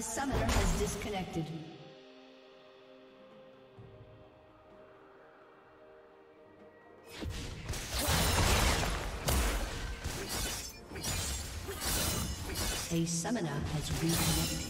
A summoner has disconnected. A summoner has reconnected.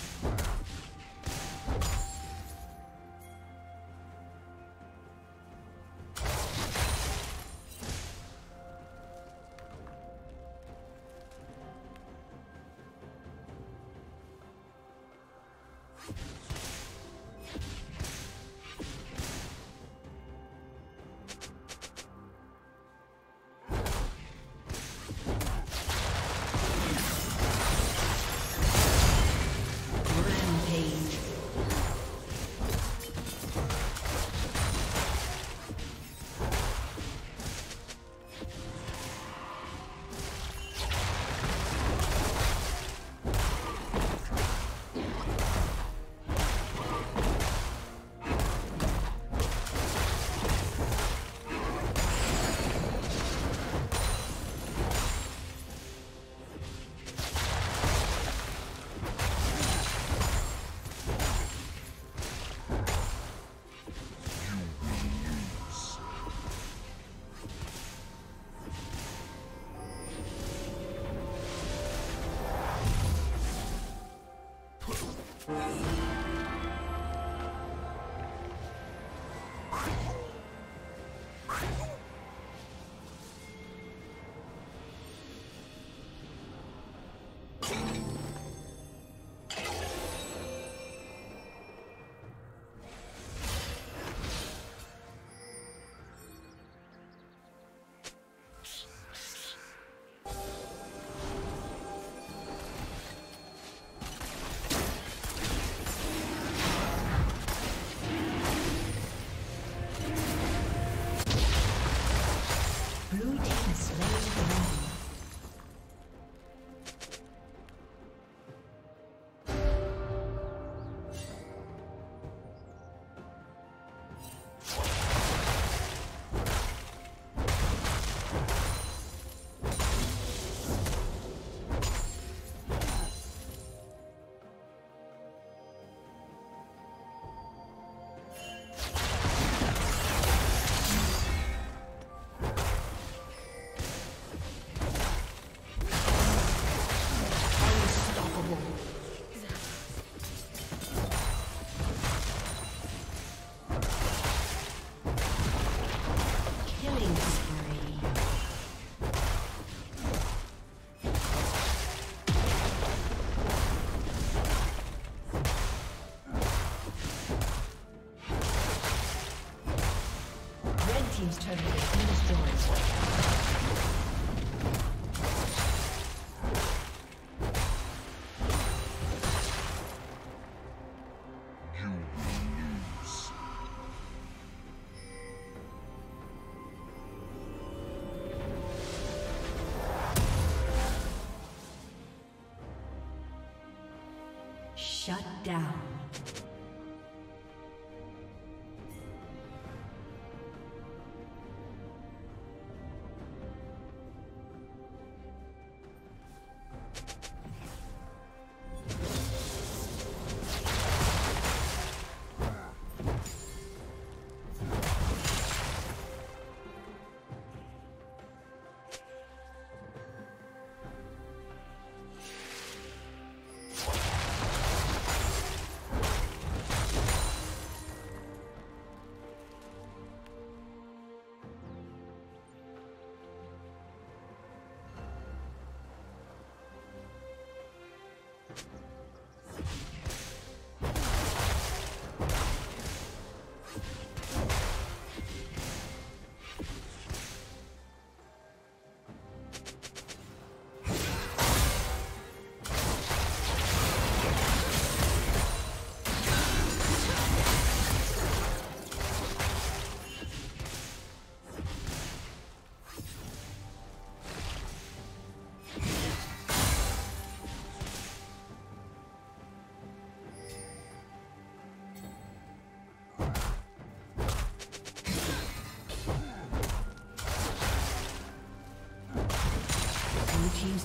Yeah. Shut down.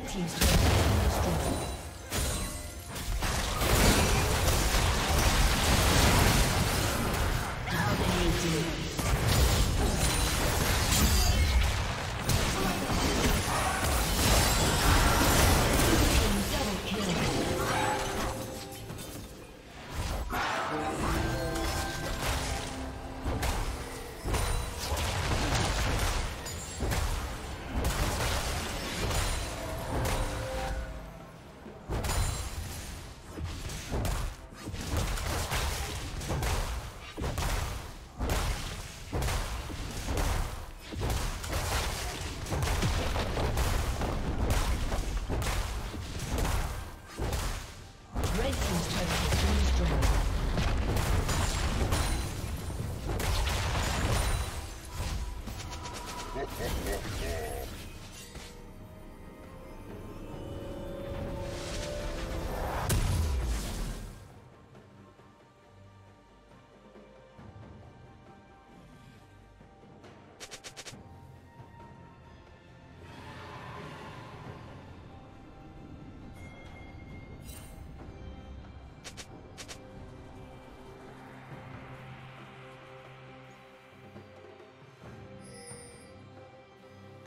Red Team's turret Ha ha ha ha!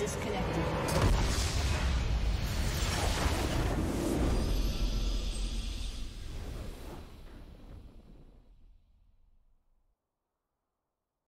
Disconnected.